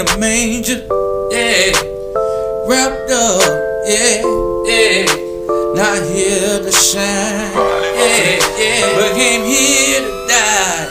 A manger, yeah. Wrapped up, yeah, yeah. Not here to shine, yeah, yeah. But came here to die,